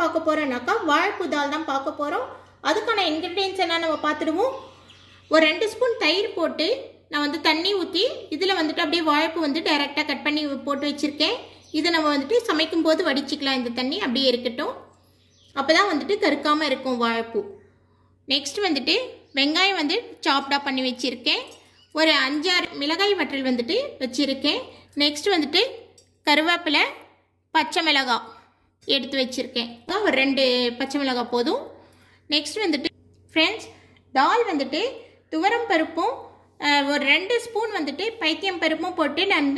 பார்க்க போறோம்னாக்கா வாழைப்பூ தால் தான் பார்க்க போகிறோம் அதுக்கான இன்கிரீடியன்ஸ் என்ன நம்ம பார்த்துடுவோம். ஒரு ரெண்டு ஸ்பூன் தயிர் போட்டு நான் வந்து தண்ணி ஊற்றி இதில் வந்துட்டு அப்படியே வாழைப்பூ வந்து டைரெக்டாக கட் பண்ணி போட்டு வச்சுருக்கேன். இதை நம்ம வந்துட்டு சமைக்கும் போது வடிச்சிக்கலாம் இந்த தண்ணி. அப்படியே இருக்கட்டும். அப்போ தான் வந்துட்டு கருக்காமல் இருக்கும் வாழைப்பூ. நெக்ஸ்ட் வந்துட்டு வெங்காயம் வந்து சாப்டாக பண்ணி வச்சுருக்கேன். ஒரு அஞ்சாறு மிளகாய் வற்றல் வந்துட்டு வச்சுருக்கேன். நெக்ஸ்ட் வந்துட்டு கருவேப்பிலை பச்சை மிளகாய் எடுத்து வச்சுருக்கேன். ஒரு ரெண்டு பச்சை மிளகாய் போதும். நெக்ஸ்ட் வந்துட்டு ஃப்ரெண்ட்ஸ் தால் வந்துட்டு துவரம் பருப்பும் ஒரு ரெண்டு ஸ்பூன் வந்துட்டு பைத்தியம் பருப்பும் போட்டு நான்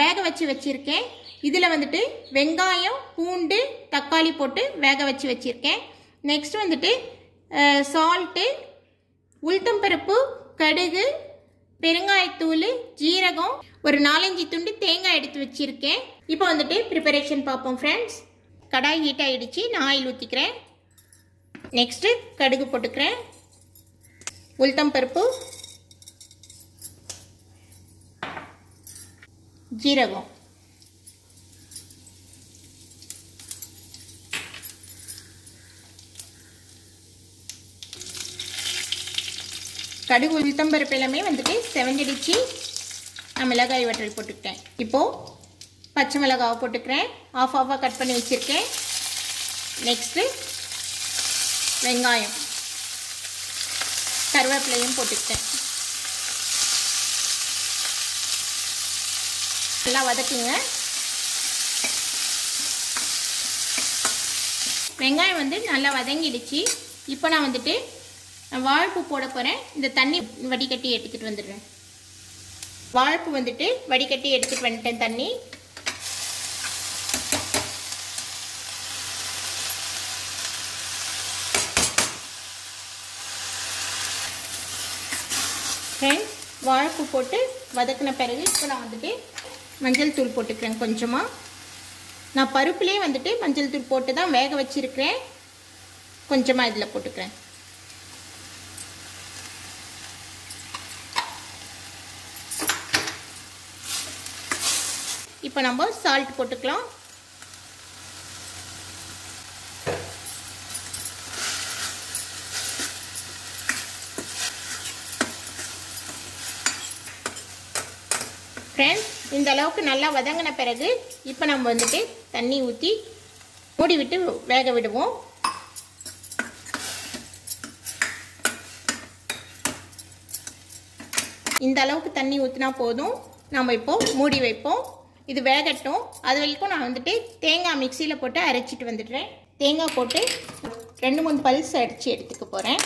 வேக வச்சு வச்சுருக்கேன். இதில் வந்துட்டு வெங்காயம் பூண்டு தக்காளி போட்டு வேக வச்சு வச்சுருக்கேன். நெக்ஸ்ட் வந்துட்டு சால்ட்டு உளுத்தம்பருப்பு கடுகு பெருங்காயத்தூள் ஜீரகம் ஒரு நாலஞ்சு துண்டு தேங்காய் எடுத்து வச்சுருக்கேன். இப்போ வந்துட்டு ப்ரிப்பரேஷன் பார்ப்போம் ஃப்ரெண்ட்ஸ் கடாய் ஹீட் ஆகிடுச்சு நான் ஆயில் ஊற்றிக்கிறேன் நெக்ஸ்ட்டு கடுகு போட்டுக்கிறேன். உளுத்தம்பருப்பு ஜீரகம். கடுகு உளுத்தம்பருப்பு எல்லாமே வந்துட்டு செவஞ்சடிச்சு நான் மிளகாய் வற்றல் போட்டுக்கிட்டேன். இப்போது பச்சை மிளகாவை போட்டுக்கிறேன். ஆஃப் ஆஃபாக கட் பண்ணி வச்சுருக்கேன். நெக்ஸ்ட்டு வெங்காயம். கருவேப்பிலையும் போட்டுக்கிட்டேன். நல்லா வதக்குங்க. வெங்காயம் வந்து நல்லா வதங்கிடுச்சு. இப்போ நான் வந்துட்டு நான் போட போகிறேன் இந்த தண்ணி வடிகட்டி எடுத்துகிட்டு வந்துடுறேன். வாழ்ப்பு வந்துட்டு வடிகட்டி எடுத்துகிட்டு வந்துட்டேன் தண்ணி. ஃப்ரெண்ட்ஸ் வாழைப்பூ போட்டு வதக்கின பிறகு இப்போ நான் வந்துட்டு மஞ்சள் தூள் போட்டுக்கிறேன் கொஞ்சமாக நான் பருப்புலேயே வந்துட்டு மஞ்சள் தூள் போட்டு தான் வேக வச்சுருக்கிறேன். கொஞ்சமாக இதில் போட்டுக்கிறேன். இப்போ நம்ம சால்ட் போட்டுக்கலாம். ஃப்ரெண்ட்ஸ் இந்த அளவுக்கு நல்லா வதங்கின பிறகு இப்போ நம்ம வந்துட்டு தண்ணி ஊற்றி மூடி விட்டு வேக விடுவோம். இந்த அளவுக்கு தண்ணி ஊற்றினா போதும். நம்ம இப்போ மூடி வைப்போம். இது வேகட்டும். அது வரைக்கும் நான் வந்துட்டு தேங்காய் மிக்சியில் போட்டு அரைச்சிட்டு வந்துடுறேன். தேங்காய் போட்டு ரெண்டு மூணு பல்ஸ் அடித்து எடுத்துக்க போகிறேன்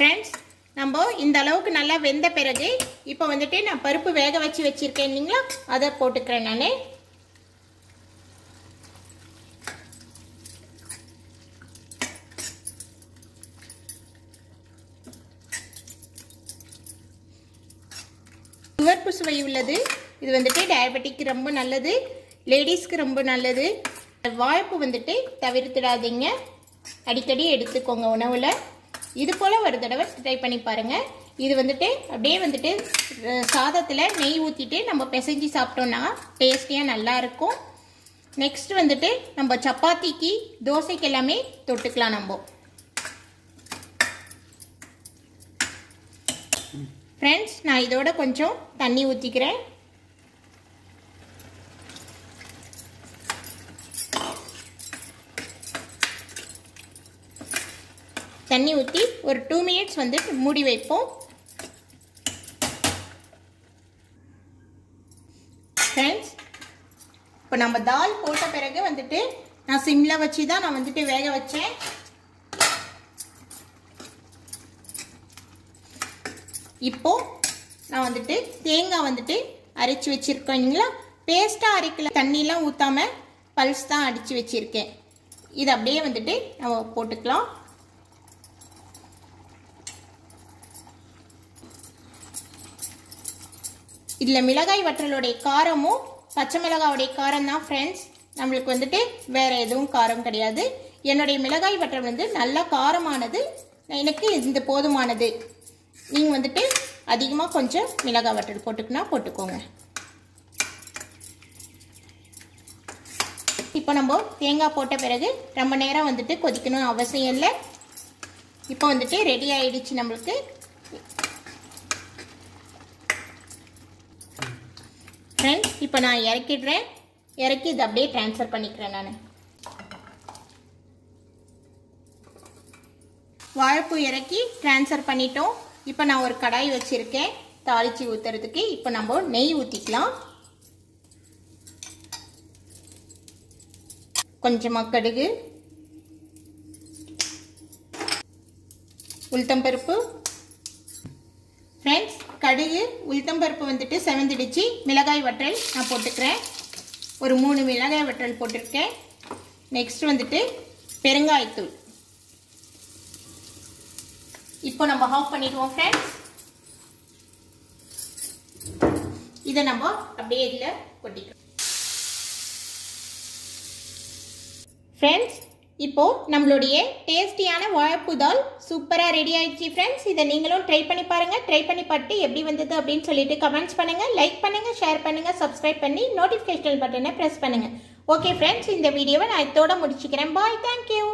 ஃப்ரெண்ட்ஸ் நம்ம இந்த அளவுக்கு நல்லா வெந்த பிறகு இப்போ வந்துட்டு நான் பருப்பு வேக வச்சு வச்சுருக்கேன் இல்லைங்களா அதை போட்டுக்கிறேன் நான். துவர்ப்பு சுவை உள்ளது. இது வந்துட்டு டயபெட்டிக் ரொம்ப நல்லது. லேடிஸ்க்கு ரொம்ப நல்லது. வாய்ப்பு வந்துட்டு தவிர்த்துடாதீங்க. அடிக்கடி எடுத்துக்கோங்க உணவில். இது போல் ஒரு தடவை ட்ரை பண்ணி பாருங்கள் இது வந்துட்டு அப்படியே வந்துட்டு சாதத்தில் நெய் ஊற்றிட்டு நம்ம பிசைஞ்சு சாப்பிட்டோன்னா டேஸ்டியாக நல்லாயிருக்கும் நெக்ஸ்ட் வந்துட்டு நம்ம சப்பாத்திக்கு தோசைக்கு எல்லாமே தொட்டுக்கலாம் நம்ம. ஃப்ரெண்ட்ஸ் நான் இதோட கொஞ்சம் தண்ணி ஊற்றிக்கிறேன் தண்ணி ஊற்றி ஒரு டூ மினிட்ஸ் வந்து மூடி வைப்போம். ஃப்ரெண்ட்ஸ் இப்போ நம்ம தால் போட்ட பிறகு வந்துட்டு நான் சிம்மில் வச்சு தான் நான் வந்துட்டு வேக வச்சேன். இப்போ நான் வந்துட்டு தேங்காய் வந்துட்டு அரைச்சி வச்சுருக்கேன் இல்லைங்களா? பேஸ்ட்டாக அரைக்கல. தண்ணிலாம் ஊற்றாம பல்ஸ் தான் அடித்து வச்சுருக்கேன். இது அப்படியே வந்துட்டு நம்ம போட்டுக்கலாம். இதில் மிளகாய் வற்றலுடைய காரமும் பச்சை மிளகாவுடைய காரம் தான் ஃப்ரெண்ட்ஸ் நம்மளுக்கு வந்துட்டு வேறு எதுவும் காரம் கிடையாது. என்னுடைய மிளகாய் வற்றல் வந்து நல்லா காரமானது. எனக்கு இந்த போதுமானது. நீங்கள் வந்துட்டு அதிகமாக கொஞ்சம் மிளகாய் வற்றல் போட்டுக்குன்னா போட்டுக்கோங்க. இப்போ நம்ம தேங்காய் போட்ட பிறகு ரொம்ப நேரம் வந்துட்டு கொதிக்கணும் அவசியம் இல்லை. இப்போ வந்துட்டு ரெடி ஆயிடுச்சு நம்மளுக்கு. ஃப்ரெண்ட்ஸ் இப்போ நான் இறக்கிடுறேன். இறக்கி இதை அப்படியே ட்ரான்ஸ்ஃபர் பண்ணிக்கிறேன் நான். வாழைப்பூ இறக்கி ட்ரான்ஸ்ஃபர் பண்ணிட்டோம். இப்போ நான் ஒரு கடாய் வச்சுருக்கேன். தாளித்து ஊற்றுறதுக்கு இப்போ நம்ம நெய் ஊற்றிக்கலாம் கொஞ்சமாக கடுகு. உளுத்தம்பருப்பு ஃப்ரெண்ட்ஸ் கடுகு உளுத்தம்பருப்பு வந்துட்டு செவந்திடுச்சு மிளகாய் வற்றல் நான் போட்டுக்கிறேன். ஒரு மூணு மிளகாய் வற்றல் போட்டிருக்கேன். நெக்ஸ்ட் வந்துட்டு பெருங்காயத்தூள் இப்போ நம்ம ஆஃப் பண்ணிடுவோம் ஃப்ரெண்ட்ஸ் இதை நம்ம அப்படியே இதில் கொட்டிக்கிறோம். ஃப்ரெண்ட்ஸ் இப்போது நம்மளுடைய டேஸ்டியான வாழைப்பூ தால் சூப்பராக ரெடி ஆயிடுச்சு ஃப்ரெண்ட்ஸ் இதை நீங்களும் ட்ரை பண்ணி பாருங்கள் ட்ரை பண்ணி பார்த்து எப்படி வந்தது அப்படின்னு சொல்லிட்டு கமெண்ட்ஸ் பண்ணுங்கள் லைக் பண்ணுங்கள் ஷேர் பண்ணுங்கள் சப்ஸ்கிரைப் பண்ணி நோட்டிஃபிகேஷன் பட்டனை ப்ரெஸ் பண்ணுங்க. ஓகே ஃப்ரெண்ட்ஸ் இந்த வீடியோவை நான் இதோட முடிச்சுக்கிறேன். Bye thank you